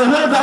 Ora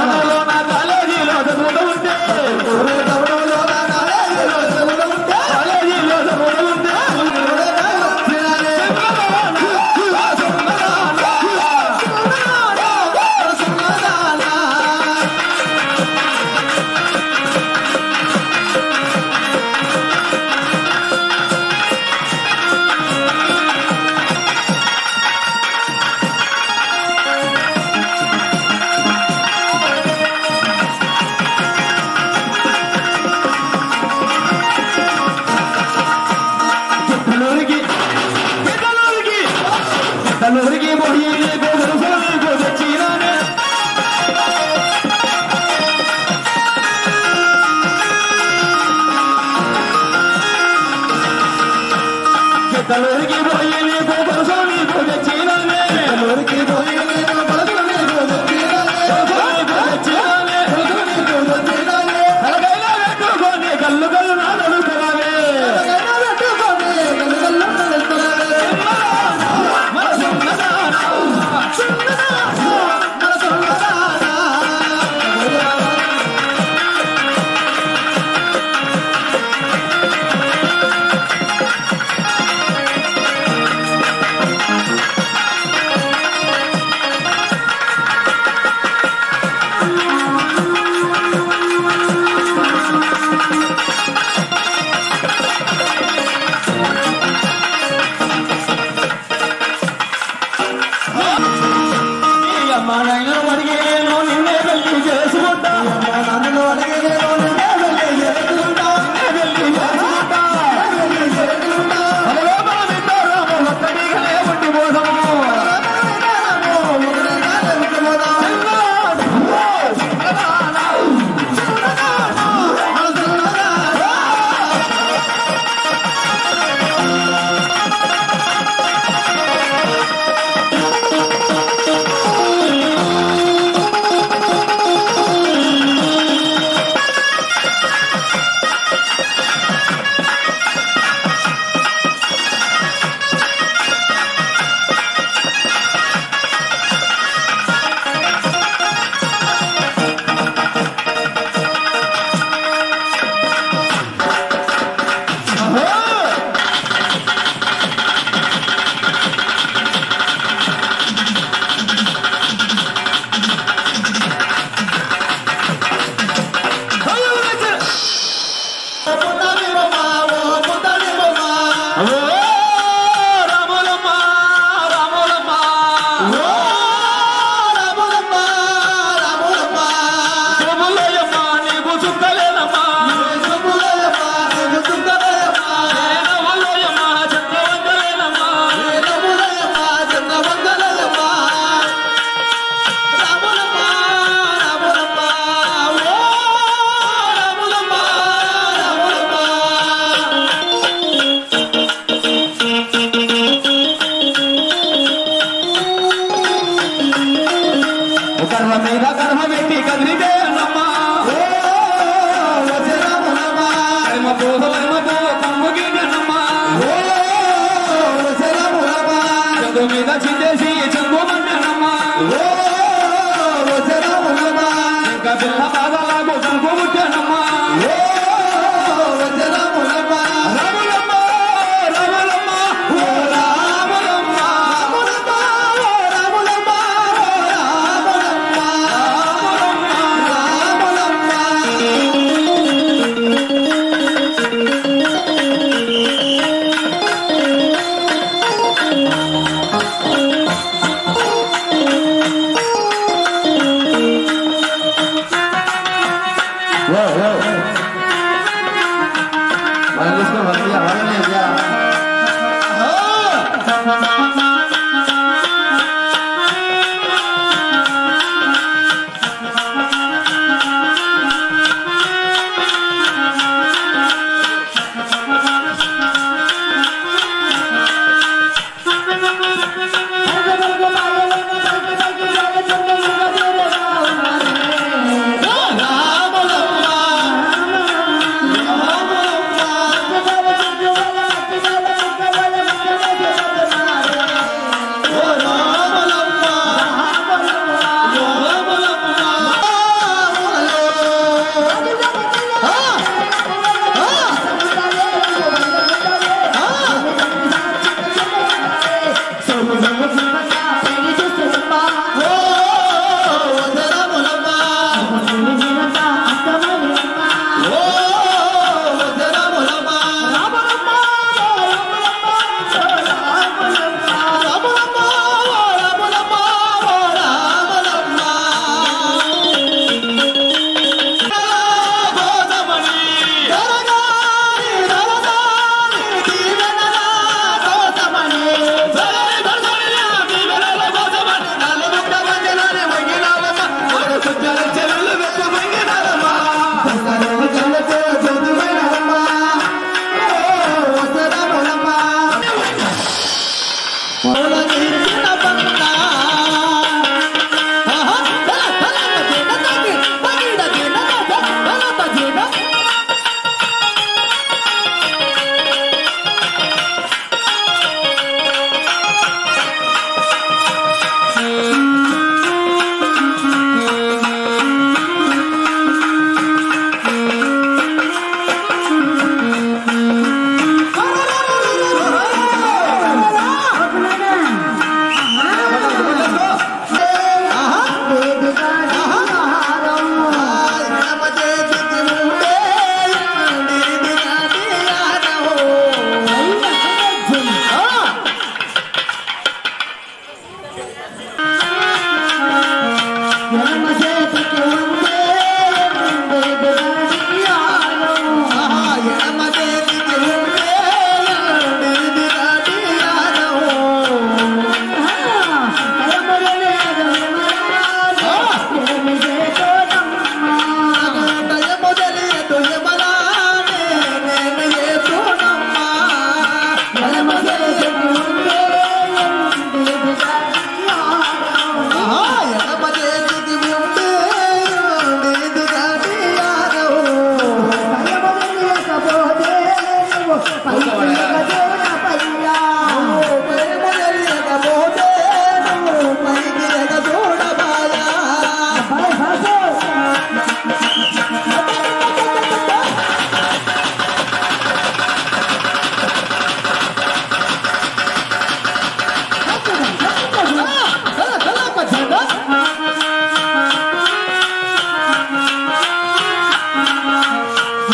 సాదా లాగో సంకోబుట్టేనమ్మా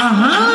Huh.